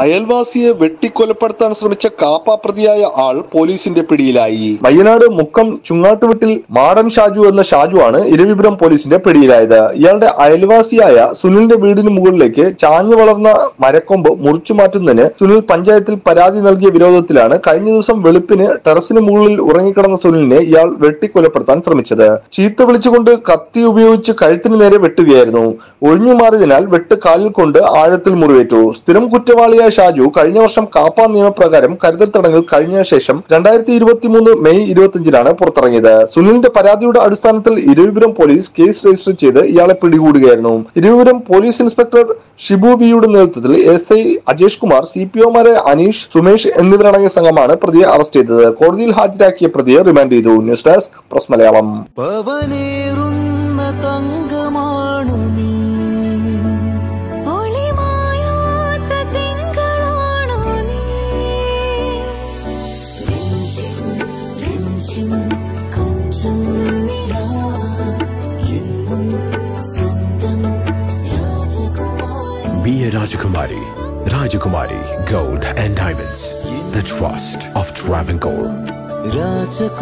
അയൽവാസിയെ വെട്ടിക്കൊലപ്പെടുത്താൻ ശ്രമിച്ച കാപ്പ പ്രതിയായ ആൾ പോലീസിന്റെ പിടിയിലായി. വയനാട് മുക്കം ചുങ്ങാട്ടുവെട്ടിൽ മാടൻ ഷാജു എന്ന ഷാജു ആണ് ഇരവിപുരം പോലീസിന്റെ പിടിയിലായത്. ഇയാളുടെ അയൽവാസിയായ സുനിലിന്റെ വീടിന് മുകളിലേക്ക് ചാഞ്ഞു വളർന്ന മരക്കൊമ്പ് മുറിച്ചു മാറ്റുന്നതിന് സുനിൽ പഞ്ചായത്തിൽ പരാതി നൽകിയ വിരോധത്തിലാണ് കഴിഞ്ഞ ദിവസം വെളുപ്പിന് ടെറസിന് മുകളിൽ ഉറങ്ങിക്കിടന്ന സുനിലിനെ ഇയാൾ വെട്ടിക്കൊലപ്പെടുത്താൻ ശ്രമിച്ചത്. ചീത്ത വിളിച്ചുകൊണ്ട് കത്തി ഉപയോഗിച്ച് കഴുത്തിന് നേരെ വെട്ടുകയായിരുന്നു. ഒഴിഞ്ഞു മാറിയതിനാൽ വെട്ട് കാലിൽ കൊണ്ട് ആഴത്തിൽ മുറിവേറ്റു. സ്ഥിരം കുറ്റവാളിയായ ഷാജു കഴിഞ്ഞ വർഷം കാപ്പ നിയമപ്രകാരം കരുതൽ തടങ്കൽ കഴിഞ്ഞ ശേഷം രണ്ടായിരത്തി ഇരുപത്തി മൂന്ന് മെയ് ഇരുപത്തിയഞ്ചിനാണ് പുറത്തിറങ്ങിയത്. സുനിലിന്റെ പരാതിയുടെ അടിസ്ഥാനത്തിൽ ഇരുവിപുരം പോലീസ് കേസ് രജിസ്റ്റർ ചെയ്ത് ഇയാളെ പിടികൂടുകയായിരുന്നു. ഇരുവിപുരം പോലീസ് ഇൻസ്പെക്ടർ ഷിബു വിയുടെ നേതൃത്വത്തിൽ S I Ajesh Kumar C P ഒമാരെ Aneesh Sumesh എന്നിവരടങ്ങിയ സംഘമാണ് പ്രതിയെ അറസ്റ്റ് ചെയ്തത്. കോടതിയിൽ ഹാജരാക്കിയ പ്രതിയെ റിമാൻഡ് ചെയ്തു. News desk press Malayalam. Rajakumari. Rajakumari Gold and Diamonds. The Trust of Travancore. Rajakumari.